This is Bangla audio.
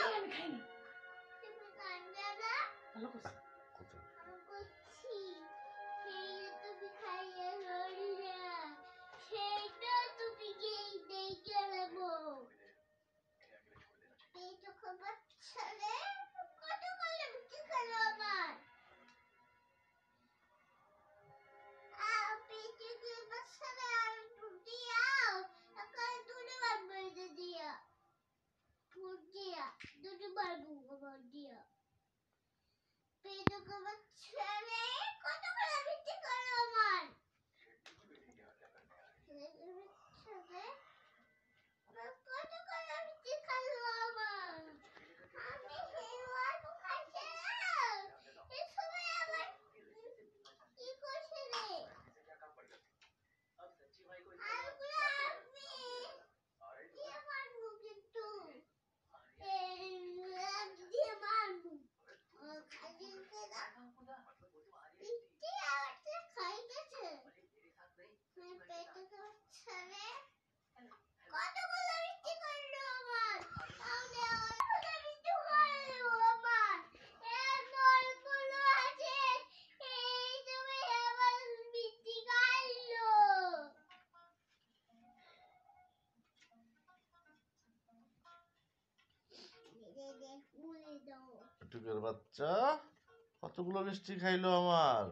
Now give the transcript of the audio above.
Saan kayo? Sa pagkanda na? Ano ko sa'yo? 背着个全面 টুকটুকের বাচ্চা? কতগুলো মিষ্টি খাইলো আমার?